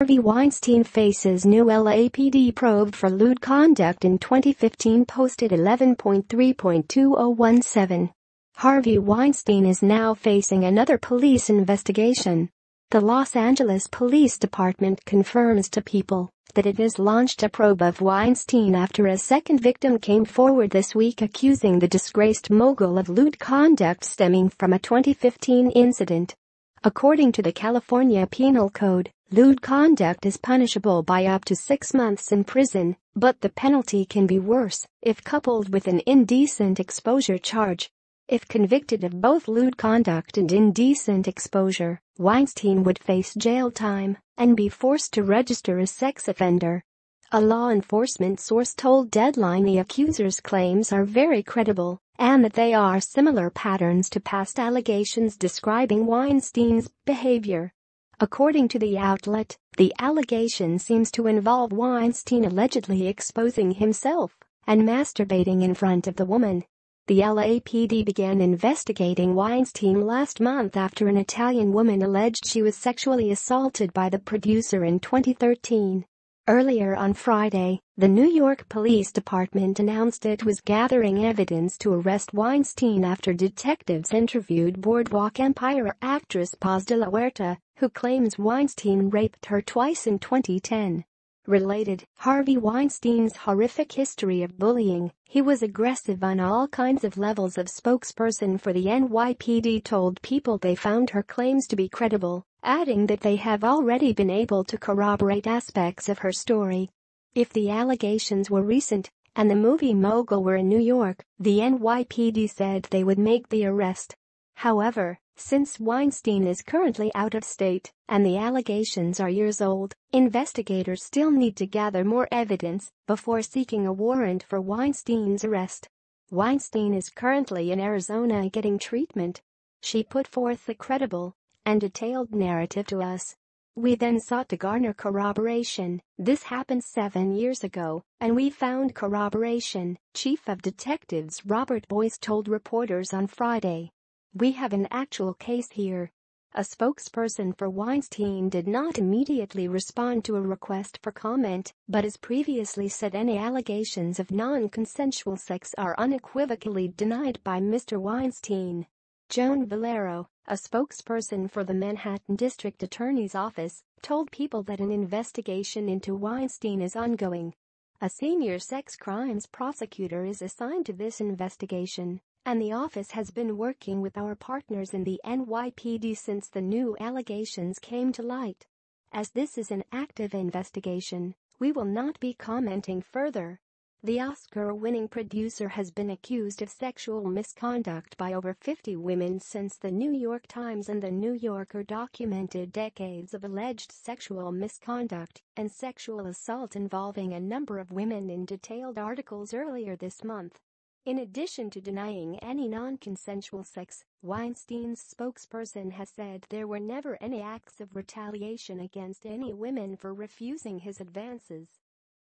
Harvey Weinstein faces new LAPD probe for lewd conduct in 2015 posted 11.3.2017. Harvey Weinstein is now facing another police investigation. The Los Angeles Police Department confirms to People that it has launched a probe of Weinstein after a second victim came forward this week accusing the disgraced mogul of lewd conduct stemming from a 2015 incident. According to the California Penal Code, lewd conduct is punishable by up to six months in prison, but the penalty can be worse if coupled with an indecent exposure charge. If convicted of both lewd conduct and indecent exposure, Weinstein would face jail time and be forced to register as a sex offender. A law enforcement source told Deadline the accuser's claims are very credible and that they are similar patterns to past allegations describing Weinstein's behavior. According to the outlet, the allegation seems to involve Weinstein allegedly exposing himself and masturbating in front of the woman the LAPD began investigating Weinstein last month after an Italian woman alleged she was sexually assaulted by the producer in 2013. Earlier on Friday, the New York Police Department announced it was gathering evidence to arrest Weinstein after detectives interviewed Boardwalk Empire actress Paz de la Huerta, who claims Weinstein raped her twice in 2010 related Harvey Weinstein's horrific history of bullying. He was aggressive on all kinds of levels of spokesperson for the NYPD told people they found her claims to be credible, adding that they have already been able to corroborate aspects of her story. If the allegations were recent and the movie mogul were in New York, the NYPD said they would make the arrest. However, since Weinstein is currently out of state and the allegations are years old, investigators still need to gather more evidence before seeking a warrant for Weinstein's arrest. Weinstein is currently in Arizona getting treatment. She put forth a credible and detailed narrative to us. We then sought to garner corroboration. This happened seven years ago, and we found corroboration, Chief of Detectives Robert Boyce told reporters on Friday. We have an actual case here. A spokesperson for Weinstein did not immediately respond to a request for comment, but as previously said any allegations of non-consensual sex are unequivocally denied by Mr. Weinstein. Joan Vollero, a spokesperson for the Manhattan District Attorney's Office, told people that an investigation into Weinstein is ongoing. A senior sex crimes prosecutor is assigned to this investigation and the office has been working with our partners in the NYPD since the new allegations came to light. As this is an active investigation, we will not be commenting further. The Oscar-winning producer has been accused of sexual misconduct by over 50 women since the New York Times and the New Yorker documented decades of alleged sexual misconduct and sexual assault involving a number of women in detailed articles earlier this month. In addition to denying any non-consensual sex, Weinstein's spokesperson has said there were never any acts of retaliation against any women for refusing his advances.